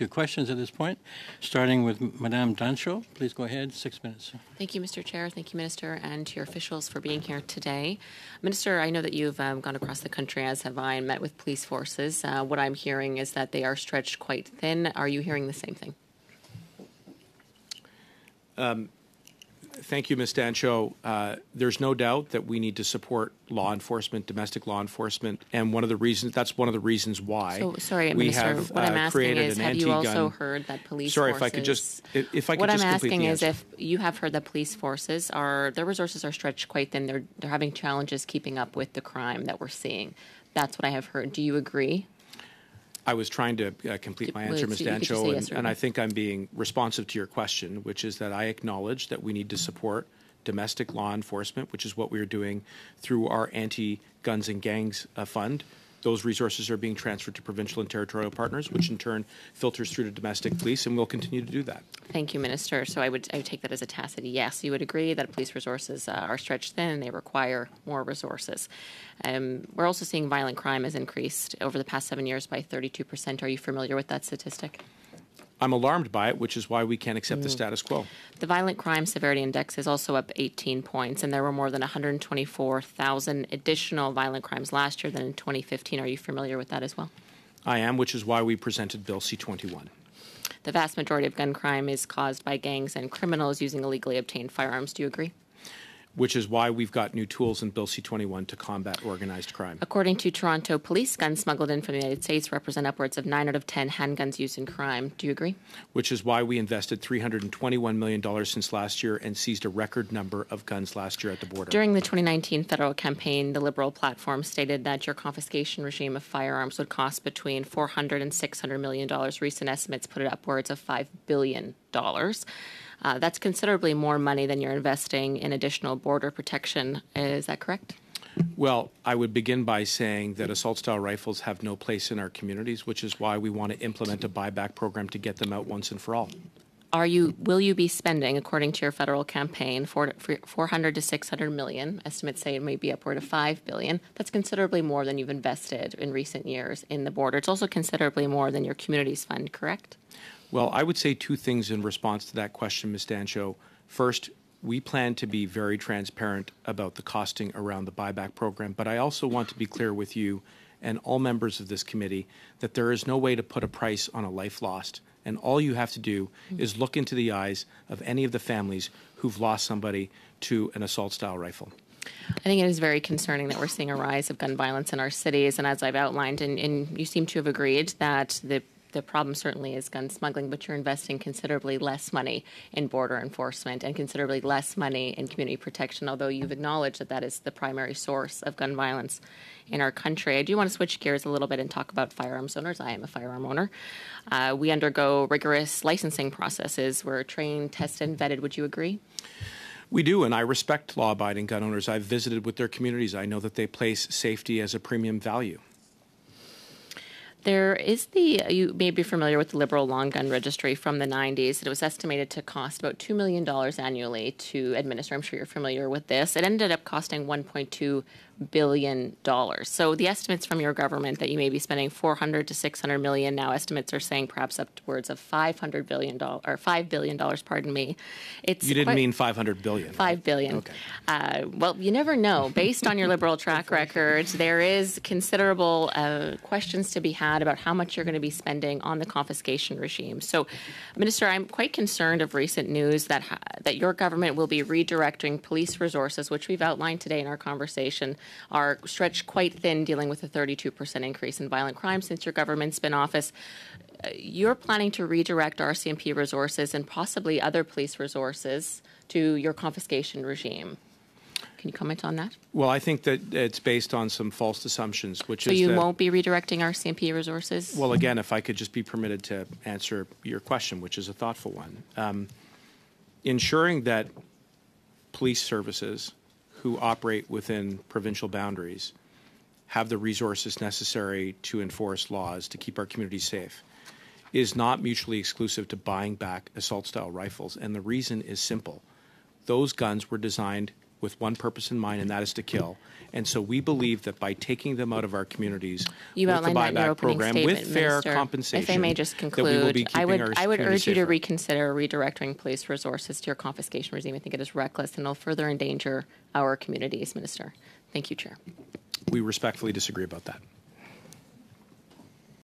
to questions at this point, starting with Madame Dancho. Please go ahead, six minutes. Thank you, Mr. Chair. Thank you, Minister, and to your officials for being here today. Minister, I know that you've um, gone across the country, as have I, and met with police forces. Uh, what I'm hearing is that they are stretched quite thin. Are you hearing the same thing? Um, thank you, Ms. Dancho. Uh, there's no doubt that we need to support law enforcement, domestic law enforcement, and one of the reasons that's one of the reasons why. So, sorry, we Minister. have what I'm uh, asking is, an have you also heard that police forces. Sorry, forces? if I could just if, if I could what just I'm asking is if you have heard that police forces are their resources are stretched quite thin. They're they're having challenges keeping up with the crime that we're seeing. That's what I have heard. Do you agree? I was trying to uh, complete my answer, Well, Ms. so you could just Dancho, and, yes and no. I think I'm being responsive to your question, which is that I acknowledge that we need to support domestic law enforcement, which is what we are doing through our anti-guns and gangs uh, fund. Those resources are being transferred to provincial and territorial partners, which in turn filters through to domestic police, and we'll continue to do that. Thank you, Minister. So I would I would take that as a tacit yes. You would agree that police resources uh, are stretched thin and they require more resources. Um, we're also seeing violent crime has increased over the past seven years by 32 percent. Are you familiar with that statistic? I'm alarmed by it, which is why we can't accept the Mm. status quo. The Violent Crime Severity Index is also up 18 points, and there were more than 124,000 additional violent crimes last year than in 2015. Are you familiar with that as well? I am, which is why we presented Bill C-21. The vast majority of gun crime is caused by gangs and criminals using illegally obtained firearms. Do you agree? Which is why we've got new tools in Bill C-21 to combat organized crime. According to Toronto police, guns smuggled in from the United States represent upwards of 9 out of 10 handguns used in crime. Do you agree? Which is why we invested $321 million since last year and seized a record number of guns last year at the border. During the 2019 federal campaign, the Liberal platform stated that your confiscation regime of firearms would cost between $400 and 600 million dollars. Recent estimates put it upwards of 5 billion dollars. Uh, that's considerably more money than you're investing in additional border protection. Is that correct? Well, I would begin by saying that assault style rifles have no place in our communities, which is why we want to implement a buyback program to get them out once and for all. Are you will you be spending, according to your federal campaign, four, 400 to 600 million? Estimates say it may be upward of 5 billion. That's considerably more than you've invested in recent years in the border. It's also considerably more than your communities fund, correct? Well, I would say two things in response to that question, Ms. Dancho. First, we plan to be very transparent about the costing around the buyback program, but I also want to be clear with you and all members of this committee that there is no way to put a price on a life lost. And all you have to do mm-hmm. is look into the eyes of any of the families who've lost somebody to an assault style rifle. I think it is very concerning that we're seeing a rise of gun violence in our cities. And as I've outlined, and, and you seem to have agreed that the the problem certainly is gun smuggling, but you're investing considerably less money in border enforcement and considerably less money in community protection, although you've acknowledged that that is the primary source of gun violence in our country. I do want to switch gears a little bit and talk about firearms owners. I am a firearm owner. Uh, we undergo rigorous licensing processes. We're trained, tested, and vetted. Would you agree? We do, and I respect law abiding gun owners. I've visited with their communities. I know that they place safety as a premium value. There is the, you may be familiar with the Liberal Long Gun Registry from the 90s. It was estimated to cost about $2 million annually to administer. I'm sure you're familiar with this. It ended up costing $1.2 billion. So the estimates from your government that you may be spending 400 to 600 million now estimates are saying perhaps upwards of 500 billion dollars or 5 billion dollars, pardon me. It's You didn't mean 500 billion. Five billion. Okay. Uh, well, you never know. Based on your liberal track record, there is considerable uh, questions to be had about how much you're going to be spending on the confiscation regime. So, Minister, I'm quite concerned of recent news that ha- that your government will be redirecting police resources, which we've outlined today in our conversation, are stretched quite thin, dealing with a 32% increase in violent crime since your government's been office you're planning to redirect RCMP resources and possibly other police resources to your confiscation regime. Can you comment on that? Well, I think that it's based on some false assumptions, which So is you that, won't be redirecting our RCMP resources? Well, again, if I could just be permitted to answer your question, which is a thoughtful one, um, ensuring that police services who operate within provincial boundaries have the resources necessary to enforce laws to keep our communities safe is not mutually exclusive to buying back assault style rifles. And the reason is simple those guns were designed with one purpose in mind, and that is to kill. And so we believe that by taking them out of our communities You with the buyback program with fair Minister. compensation, If I may just that we will conclude, be I would, I would urge you to reconsider redirecting police resources to your confiscation regime. I think it is reckless and will further endanger our communities, Minister. Thank you, Chair. We respectfully disagree about that.